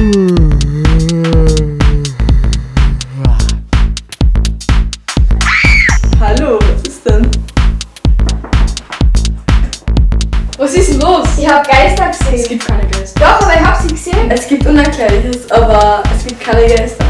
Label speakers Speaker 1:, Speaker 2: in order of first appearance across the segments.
Speaker 1: Hallo, was ist denn? Was ist denn los? Ich habe Geister gesehen.
Speaker 2: Es gibt keine Geister.
Speaker 1: Doch, aber ich habe sie gesehen.
Speaker 3: Es gibt Unerklärliches, aber es gibt keine Geister.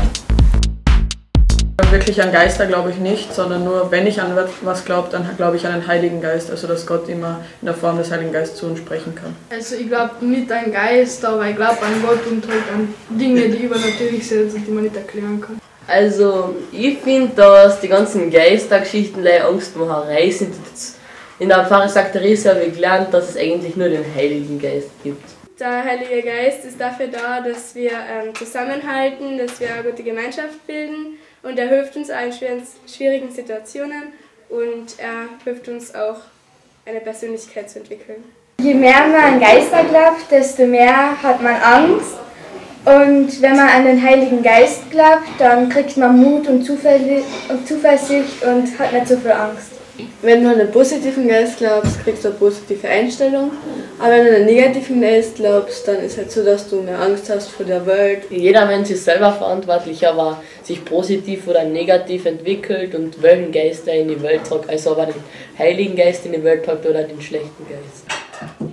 Speaker 2: Wirklich an Geister glaube ich nicht, sondern nur, wenn ich an was glaube, dann glaube ich an den Heiligen Geist, also dass Gott immer in der Form des Heiligen Geistes zu uns sprechen kann.
Speaker 4: Also ich glaube nicht an Geist, aber ich glaube an Gott und halt an Dinge, die übernatürlich sind und die man nicht erklären kann.
Speaker 5: Also ich finde, dass die ganzen Geistergeschichten leider Angstmacherei sind. In der Pfarrer sagt Theresa habe ich gelernt, dass es eigentlich nur den Heiligen Geist gibt.
Speaker 6: Der Heilige Geist ist dafür da, dass wir ähm, zusammenhalten, dass wir eine gute Gemeinschaft bilden und er hilft uns in schwierigen Situationen und er hilft uns auch, eine Persönlichkeit zu entwickeln.
Speaker 1: Je mehr man an Geister glaubt, desto mehr hat man Angst. Und wenn man an den Heiligen Geist glaubt, dann kriegt man Mut und Zuversicht und hat nicht so viel Angst.
Speaker 3: Wenn du an einen positiven Geist glaubst, kriegst du eine positive Einstellung. Aber wenn du an einen negativen Geist glaubst, dann ist es halt so, dass du mehr Angst hast vor der Welt.
Speaker 5: Jeder Mensch ist selber verantwortlich, aber sich positiv oder negativ entwickelt und welchen Geist er in die Welt tragt. Also aber den Heiligen Geist in die Welt tragt oder den schlechten Geist.